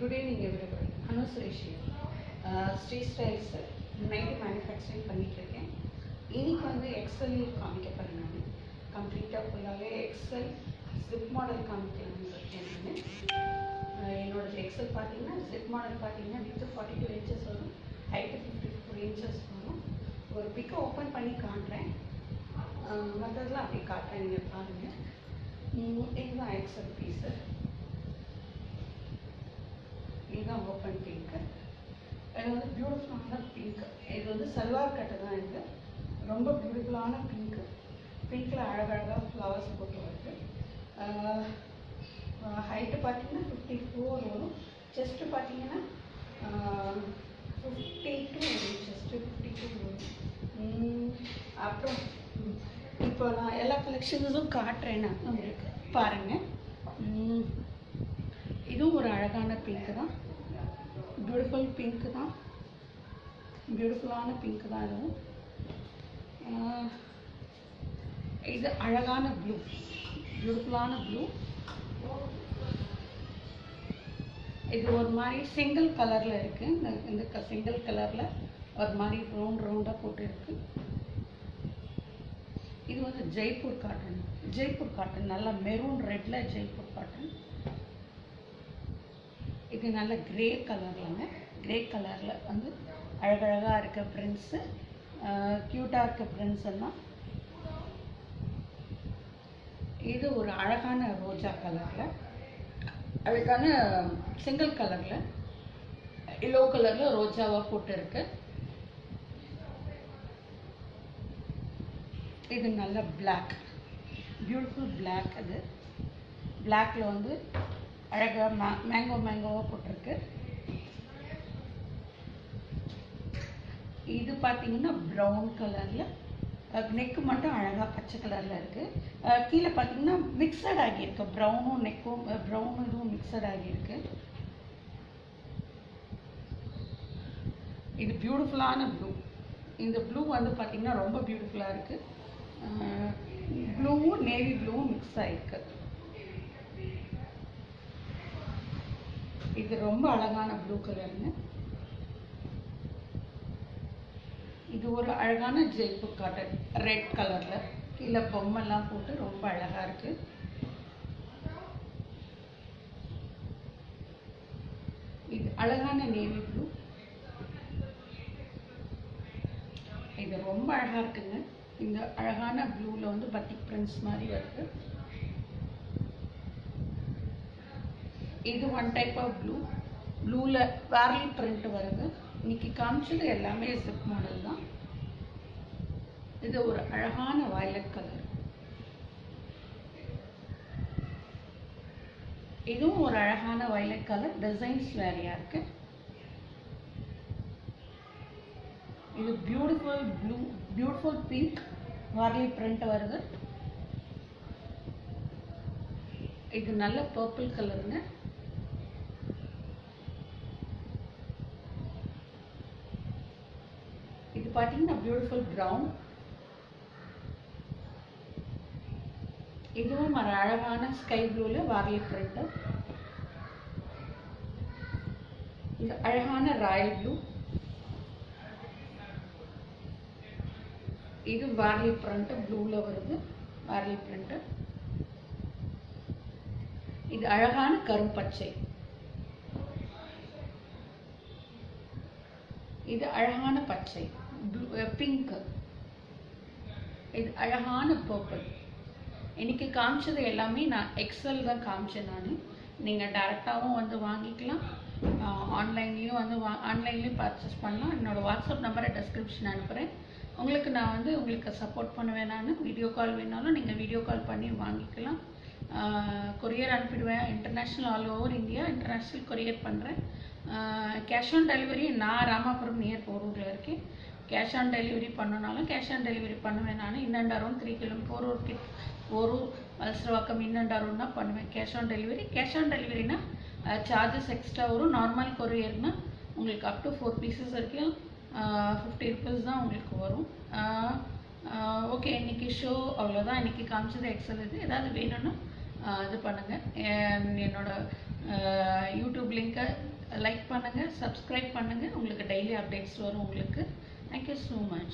Good evening everybody. Anu Suresh Sri styles night manufacturing பண்ணிகிட்ருக்கேன் இன்னைக்கு வந்து எக்ஸல் காமிக்க போகிறேன் நான் கம்ப்ளீட்டாக ஃபுல்லாகவே எக்ஸல் ஜிப் மாடல் காமிக்கணும்னு இருக்கேன் நான். என்னோட எக்ஸல் பார்த்தீங்கன்னா ஜிப் மாடல் பார்த்தீங்கன்னா வித்து ஃபார்ட்டி டூ இன்ச்சஸ் வரும். ஹைட்டு ஃபிஃப்டி ஃபோர் இன்ச்சஸ் வரும். ஒரு பிக்கை ஓப்பன் பண்ணி காட்டுறேன். மற்றதெல்லாம் அப்படி காட்டுறேன் நீங்கள் பாருங்கள் இதுதான் எக்ஸல் பீஸு இதுதான் ஓப்பன் பிங்க்கு இது வந்து பியூட்டிஃபுல்லான பிங்க் இது வந்து சல்வார் கட்டு தான் இது. ரொம்ப பியூட்டிஃபுல்லான பிங்க்கு பிங்க்கில் அழகழகாக ஃப்ளவர்ஸ் போட்டு வருது. ஹைட்டு பார்த்தீங்கன்னா ஃபிஃப்டி ஃபோர் வரும். செஸ்ட்டு பார்த்தீங்கன்னா ஃபிஃப்டி டூ வரும். செஸ்ட்டு ஃபிஃப்டி டூ வரும் அப்புறம் இப்போ நான் எல்லா கலெக்ஷன்ஸும் காட்டுறேன் நான். உங்களுக்கு பாருங்கள் இதுவும் ஒரு அழகான பிங்க் தான். பியூட்டிஃபுல் பிங்க் தான் பியூட்டிஃபுல்லான பிங்க் தான் இதுவும் இது அழகான ப்ளூ பியூட்டிஃபுல்லான ப்ளூ இது ஒரு மாதிரி சிங்கிள் கலரில் இருக்குது இந்த இந்த சிங்கிள் கலரில் ஒரு மாதிரி ரவுண்ட் ரவுண்டாக போட்டு இருக்கு இது வந்து ஜெய்ப்பூர் காட்டன் ஜெய்ப்பூர் காட்டன் நல்லா மெரூன் ரெட்டில் ஜெய்ப்பூர் காட்டன் இது நல்ல கிரே கலர்லங்க கிரே கலரில் வந்து அழகழகாக இருக்க பிரிண்ட்ஸு க்யூட்டாக இருக்க பிரிண்ட்ஸ் எல்லாம். இது ஒரு அழகான ரோஜா கலரில் அழகான சிங்கிள் கலரில் எல்லோ கலரில் ரோஜாவாக போட்டுருக்கு. இது நல்ல பிளாக் பியூட்டிஃபுல் பிளாக் அது. பிளாக்ல வந்து அழகாக மே மேங்கோ மேங்கோவாக போட்டிருக்கு. இது பார்த்தீங்கன்னா ப்ரௌன் கலரில் நெக்கு மட்டும் அழகாக பச்சை கலரில் இருக்குது கீழே பார்த்தீங்கன்னா மிக்சட் ஆகியிருக்கு. ப்ரௌனும் நெக்கும் ப்ரௌனும் இதுவும் மிக்சட் ஆகியிருக்கு. இது பியூட்டிஃபுல்லான ப்ளூ இந்த ப்ளூ வந்து பார்த்தீங்கன்னா ரொம்ப பியூட்டிஃபுல்லாக இருக்குது ப்ளூவும் நேவி ப்ளூவும் மிக்ஸ் ஆகிருக்கு இது ரொம்ப அழகான ப்ளூ கலருங்க இது ஒரு அழகான ஜெய்ப்பு காட்டன் ரெட் கலர்ல கீழே பொம்மெல்லாம் போட்டு ரொம்ப அழகா இருக்கு. இது அழகான நேவி ப்ளூ இது ரொம்ப அழகா இருக்குங்க. இந்த அழகான ப்ளூல வந்து பத்திக் பிரிண்ட்ஸ் மாதிரி வருது இது ஒன் டைப் ஆஃப் ப்ளூ ப்ளூவில் வேர்லி பிரிண்ட் வருது. இன்னைக்கு காமிச்சது எல்லாமே ஜிப் மாடல் தான். இது ஒரு அழகான வயலட் கலர் இதுவும் ஒரு அழகான வயலட் கலர் டிசைன்ஸ் வேறையா இருக்கு. இது beautiful blue beautiful pink Warli print வருது. இது நல்ல பர்பிள் கலருங்க இது பார்த்தீங்கன்னா பியூட்டிஃபுல் brown. இதுவும் ஒரு அழகான ஸ்கை ப்ளூவில் வார்லி பிரிண்ட் இது அழகான ராயல் ப்ளூ இது வார்லி பிரிண்ட் ப்ளூவில் வருது வார்லி பிரிண்ட் இது அழகான கரும்பச்சை இது அழகான பச்சை. பிங்க் இது அழகான பர்பிள் இன்னைக்கு காமிச்சது எல்லாமே நான் எக்ஸல் தான் காமிச்சேன் நான். நீங்கள் டேரெக்டாகவும் வந்து வாங்கிக்கலாம். ஆன்லைன்லேயும் வந்து வா ஆன்லைன்லேயும் பர்ச்சேஸ் பண்ணலாம். என்னோடய வாட்ஸ்அப் நம்பரை டெஸ்கிரிப்ஷன் அனுப்புகிறேன் உங்களுக்கு நான் வந்து உங்களுக்கு சப்போர்ட் பண்ணுவேன் நான். வீடியோ கால் வேணாலும் நீங்கள் வீடியோ கால் பண்ணி வாங்கிக்கலாம். Courier அனுப்பிடுவேன். International all over India international courier பண்ணுறேன் கேஷ் ஆன் டெலிவரி நான் ராமாபுரம் நியர் போரூரில் இருக்கேன். கேஷ் ஆன் டெலிவரி பண்ணனாலும் கேஷ் ஆன் டெலிவரி பண்ணுவேன் நான். இன்னண்டாரும் த்ரீ கிலோ ஒரு கிட் ஒரு மல்சரவாக்கம் இன்னண்டாரும்னா பண்ணுவேன். Cash on delivery cash on டெலிவரினா charges extra வரும். நார்மல் கொரியர்னா உங்களுக்கு அப் டு ஃபோர் பீசஸ் வரைக்கும் ஃபிஃப்டி ருபீஸ் தான் உங்களுக்கு வரும். ஓகே இன்னைக்கு ஷோ அவ்வளோதான் இன்றைக்கி காமிச்சது எக்ஸல் இது. ஏதாவது வேணும்னா இது பண்ணுங்கள் என்னோடய யூடியூப் லிங்க்கை லைக் பண்ணுங்கள் சப்ஸ்கிரைப் பண்ணுங்கள் உங்களுக்கு டெய்லி அப்டேட்ஸ் வரும் உங்களுக்கு. Thank you so much.